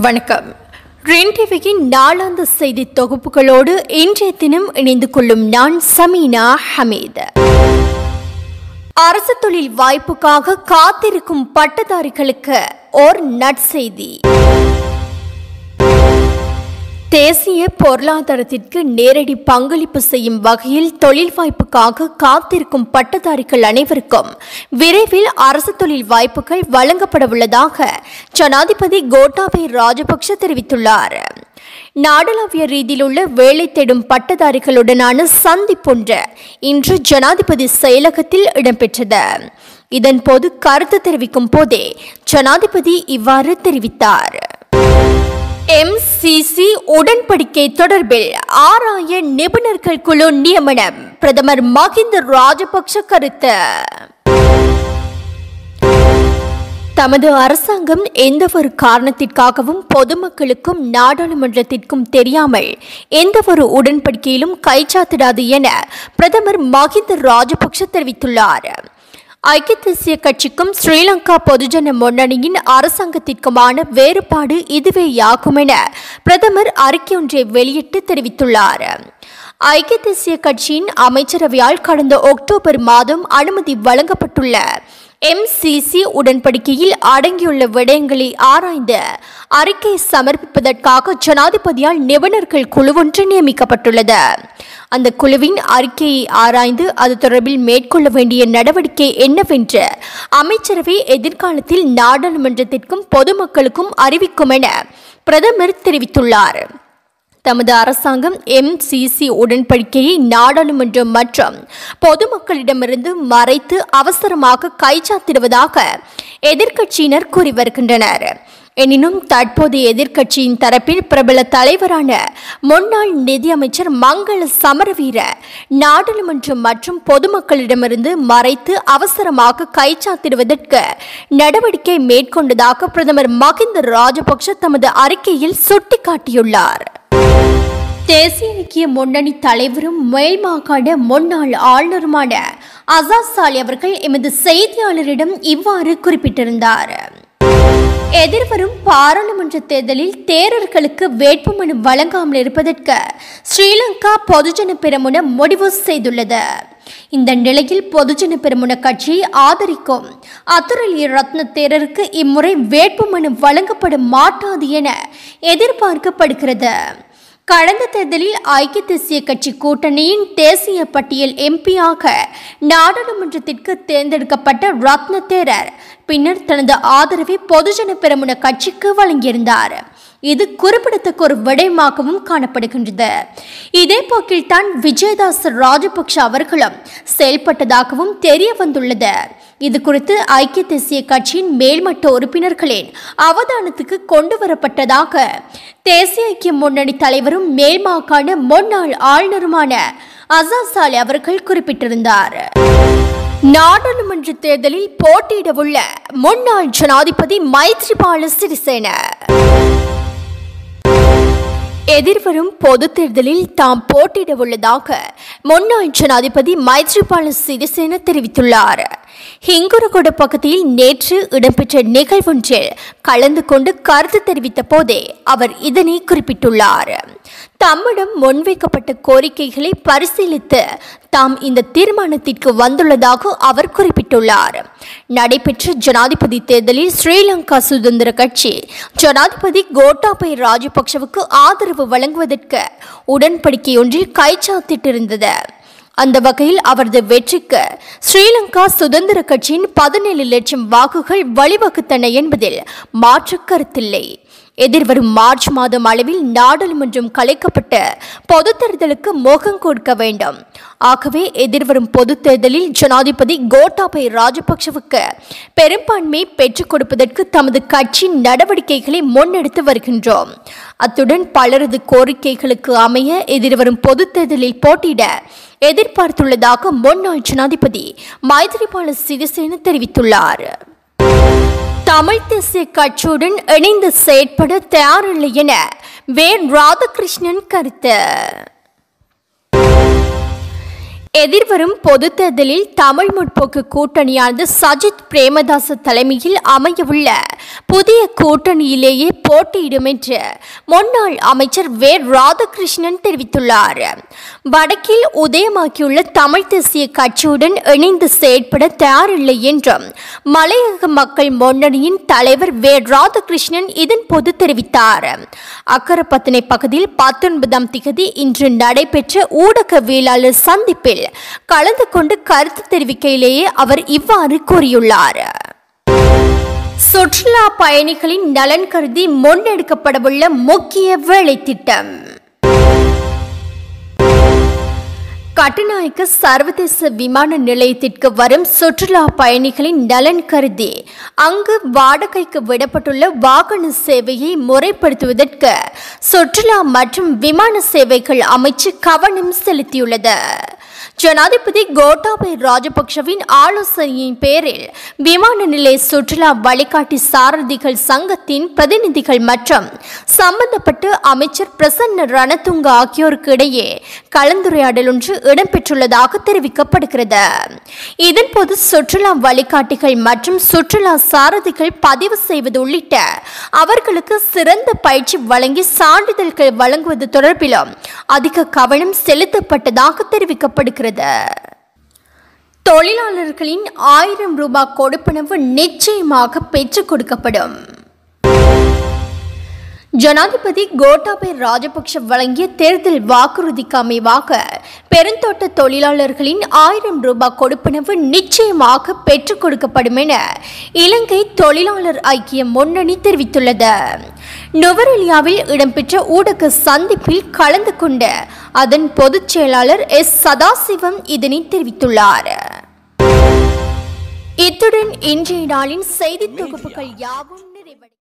வணக்கம். ரென் டிவியின் நாளாந்த செய்தி தொகுப்புகளோடு இன்றைய தினம் இணைந்து கொள்ளும் நான் சமீனா ஹமீத். அரசு தொழில் வாய்ப்புக்காக காத்திருக்கும் பட்டதாரிகளுக்கு ஓர் நற்செய்தி. தேசிய பொருளாதாரத்திற்கு நேரடி பங்களிப்பு செய்யும் வகையில் தொழில் வாய்ப்புக்காக காத்திருக்கும் பட்டதாரிகள் அனைவருக்கும் விரைவில் அரசு தொழில் வாய்ப்புகள் வழங்கப்பட உள்ளதாக ஜனாதிபதி கோட்டாபய ராஜபக்ஷ தெரிவித்துள்ளார். நாடளாவிய ரீதியிலுள்ள வேலை தேடும் பட்டதாரிகளுடனான சந்திப்பொன்று இன்று ஜனாதிபதி செயலகத்தில் இடம்பெற்றது. இதன்போது கருத்து தெரிவிக்கும் போதே ஜனாதிபதி இவ்வாறு தெரிவித்தார். எம்சிசி உடன்படிக்கை தொடர்பில் ஆராய நிபுணர்கள் குழு நியமனம். பிரதமர் மஹிந்த ராஜபக்ஷ கருத்து. தமது அரசாங்கம் எந்த ஒரு காரணத்திற்காகவும் பொதுமக்களுக்கும் நாடாளுமன்றத்திற்கும் தெரியாமல் எந்த ஒரு உடன்படிக்கையிலும் கைச்சாத்திடாது என பிரதமர் மஹிந்த ராஜபக்ஷ தெரிவித்துள்ளார். ஐக்கிய தேசிய கட்சிக்கும் ஸ்ரீலங்கா பொதுஜன முன்னணியின் அரசாங்கத்திற்குமான வேறுபாடு இதுவேயாகும் என பிரதமர் அறிக்கை ஒன்றை வெளியிட்டு தெரிவித்துள்ளார். ஐக்கிய தேசிய கட்சியின் அமைச்சரவையால் கடந்த அக்டோபர் மாதம் அனுமதி வழங்கப்பட்டுள்ள எம்சிசி உடன்படிக்கையில் அடங்கியுள்ள விடயங்களை ஆராய்ந்து அறிக்கை சமர்ப்பிப்பதற்காக ஜனாதிபதியால் நிபுணர்கள் குழு ஒன்று நியமிக்கப்பட்டுள்ளது. அந்த குழுவின் அறிக்கையை ஆராய்ந்து அது தொடர்பில் மேற்கொள்ள வேண்டிய நடவடிக்கை என்னவென்று அமைச்சரவை எதிர்காலத்தில் நாடாளுமன்றத்திற்கும் பொதுமக்களுக்கும் அறிவிக்கும் என பிரதமர் தெரிவித்துள்ளார். தமது அரசாங்கம் எம்சிசி உடன்படிக்கையை நாடாளுமன்றம் மற்றும் பொதுமக்களிடமிருந்து மறைத்து அவசரமாக கைச்சாத்திடுவதாக எதிர்க்கட்சியினர் கூறி வருகின்றனர். எனினும் தற்போதைய எதிர்க்கட்சியின் தரப்பில் பிரபல தலைவரான முன்னாள் நிதியமைச்சர் மங்கள சமரவீர நாடாளுமன்றம் மற்றும் பொதுமக்களிடமிருந்து மறைத்து அவசரமாக கைச்சாத்திடுவதற்கு நடவடிக்கை மேற்கொண்டதாக பிரதமர் மகிந்த ராஜபக்ஷ தமது அறிக்கையில் சுட்டிக்காட்டியுள்ளார். தேசிய ஐக்கிய முன்னணி தலைவரும் மேல் மாகாண முன்னாள் ஆளுநருமான அசாஸ் சாலி அவர்கள் எமது செய்தியாளரிடம் இவ்வாறு குறிப்பிட்டிருந்தார். எதிர்வரும் பாராளுமன்ற தேர்தலில் தேரர்களுக்கு வேட்புமனு வழங்காமல் இருப்பதற்கு ஸ்ரீலங்கா பொதுஜன பெருமுன முடிவு செய்துள்ளது. இந்த நிலையில் பொதுஜன பெருமுன கட்சியை ஆதரிக்கும் அத்துரலிய ரத்ன தேரருக்கு இம்முறை வேட்புமனு வழங்கப்பட மாட்டாது என எதிர்பார்க்கப்படுகிறது. கடந்த தேர்தலில் ஐக்கிய தேசிய கட்சி கூட்டணியின் தேசிய பட்டியல் எம்பியாக நாடாளுமன்றத்திற்கு தேர்ந்தெடுக்கப்பட்ட ரத்ன தேரர் பின்னர் தனது ஆதரவை பொதுஜன பெருமுன கட்சிக்கு வழங்கியிருந்தார். இது குறிப்பிடத்தக்க ஒரு விடயமாகவும் காணப்படுகின்றது. இதே போக்கில் தான் விஜயதாஸ் ராஜபக்ஷ அவர்களும் செயல்பட்டதாகவும் தெரிய வந்துள்ளது. இது குறித்து ஐக்கிய தேசிய கட்சியின் மேல்மட்ட உறுப்பினர்களின் அவதானத்துக்கு கொண்டு வரப்பட்டதாக தேசிய ஐக்கிய முன்னணி தலைவரும் மேல் மாகாண முன்னாள் ஆளுநருமான அசாசாலி அவர்கள் குறிப்பிட்டிருந்தார். நாடாளுமன்ற தேர்தலில் போட்டியிடவுள்ள முன்னாள் ஜனாதிபதி மைத்ரிபால சிறிசேன. எதிர்வரும் பொது தேர்தலில் தாம் போட்டியிட உள்ளதாக முன்னாள் ஜனாதிபதி மைத்ரிபால சிறிசேன தெரிவித்துள்ளார். ஹிங்குரகொட பகுதியில் நேற்று இடம்பெற்ற நிகழ்வொன்றில் கலந்து கொண்டு கருத்து தெரிவித்த போதே அவர் இதனை குறிப்பிட்டுள்ளார். தம்மிடம் முன்வைக்கப்பட்ட கோரிக்கைகளை பரிசீலித்து தாம் இந்த தீர்மானத்திற்கு வந்துள்ளதாக அவர் குறிப்பிட்டுள்ளார். நடைபெற்ற ஜனாதிபதி தேர்தலில் ஸ்ரீலங்கா சுதந்திர கட்சி ஜனாதிபதி கோட்டாபய ராஜபக்சவுக்கு ஆதரவு வழங்குவதற்கு உடன்படிக்கையொன்றில் கைச்சாத்திட்டிருந்தது. அந்த வகையில் அவரது வெற்றிக்கு ஸ்ரீலங்கா சுதந்திர கட்சியின் பதினேழு லட்சம் வாக்குகள் வழிவகுத்தன என்பதில் மாற்று கருத்தில்லை. எதிர்வரும் மார்ச் மாதம் அளவில் நாடாளுமன்றம் கலைக்கப்பட்ட பொது தேர்தலுக்கு முகம் கொடுக்க வேண்டும். ஆகவே எதிர்வரும் பொது தேர்தலில் ஜனாதிபதி கோட்டாபய ராஜபக்சவுக்கு பெரும்பான்மை பெற்றுக் கொடுப்பதற்கு தமது கட்சியின் நடவடிக்கைகளை முன்னெடுத்து வருகின்றோம். அத்துடன் பலரது கோரிக்கைகளுக்கு அமைய எதிர்வரும் பொது தேர்தலில் போட்டியிட எதிர்பார்த்துள்ளதாக முன்னாள் ஜனாதிபதி மைத்ரிபால சிறிசேன தெரிவித்துள்ளார். தமிழ் தேசிய கட்சியுடன் இணைந்து செயற்பட தயாரில்லை என வேன் ராதாகிருஷ்ணன் கருத்து. எதிர்வரும் பொது தேர்தலில் தமிழ் முற்போக்கு கூட்டணியானது சஜித் பிரேமதாச தலைமையில் அமையவுள்ள புதிய கூட்டணியிலேயே போட்டியிடும் என்று முன்னாள் அமைச்சர் வே. ராதாகிருஷ்ணன் தெரிவித்துள்ளார். வடக்கில் உதயமாக்கியுள்ள தமிழ் தேசிய கட்சியுடன் இணைந்து செயற்பட தயாரில்லை என்றும் மலையக மக்கள் முன்னணியின் தலைவர் வே. ராதாகிருஷ்ணன் இதன்போது தெரிவித்தார். அக்கரப்பத்தினை பகுதியில் பத்தொன்பதாம் திகதி இன்று நடைபெற்ற ஊடகவியலாளர் சந்திப்பில் கலந்து கொண்டு கருத்து தெரிவிக்கையிலேயே அவர் இவ்வாறு கூறியுள்ளார். சுற்றுலா பயணிகளின் நலன் கருதி முன்னெடுக்கப்படவுள்ள முக்கிய வேலை திட்டம் கட்டுநாயக்க சர்வதேச விமான நிலையத்திற்கு வரும் சுற்றுலா பயணிகளின் நலன் கருதி அங்கு வாடகைக்கு விடப்பட்டுள்ள வாகன சேவையை முறைப்படுத்துவதற்கு சுற்றுலா மற்றும் விமான சேவைகள் அமைச்சு கவனம் செலுத்தியுள்ளது. ஜனாதிபதி கோட்டாபய ராஜபக்ஷவின் ஆலோசனையின் பேரில் விமான நிலைய சுற்றுலா வழிகாட்டி சாரதிகள் சங்கத்தின் பிரதிநிதிகள் மற்றும் சம்பந்தப்பட்ட அமைச்சர் பிரசன்ன ரணதுங்க ஆகியோருக்கு இடையே கலந்துரையாடல் ஒன்று இடம்பெற்றுள்ளதாக தெரிவிக்கப்படுகிறது. இதன்போது சுற்றுலா வழிகாட்டிகள் மற்றும் சுற்றுலா சாரதிகள் பதிவு செய்வது உள்ளிட்ட அவர்களுக்கு சிறந்த பயிற்சி வழங்கி சான்றிதழ்கள் வழங்குவது தொடர்பிலும் அதிக கவனம் செலுத்தப்பட்டதாக தெரிவிக்கப்படும். தெரிவிக்கப்படுகிறது தொழிலாளர்களின் ஆயிரம் ரூபாய் கொடுப்பனவு நிச்சயமாக பெற்றுக் கொடுக்கப்படும். ஜனாதிபதி கோட்டாபய ராஜபக்ஷ வழங்கிய தேர்தல் வாக்குறுதிக்கு அமைவாக பெருந்தோட்ட தொழிலாளர்களின் ஆயிரம் ரூபாய் கொடுப்பனவு நிச்சயமாக பெற்றுக் கொடுக்கப்படும் என இலங்கை தொழிலாளர் ஐக்கிய முன்னணி தெரிவித்துள்ளது. நுவரெலியாவில் இடம்பெற்ற ஊடக சந்திப்பில் கலந்து கொண்ட அதன் பொதுச் செயலாளர் எஸ். சதாசிவம் இதனை தெரிவித்துள்ளார். இத்துடன் இன்றைய நாளின் செய்தி தொகுப்புகள் யாவும்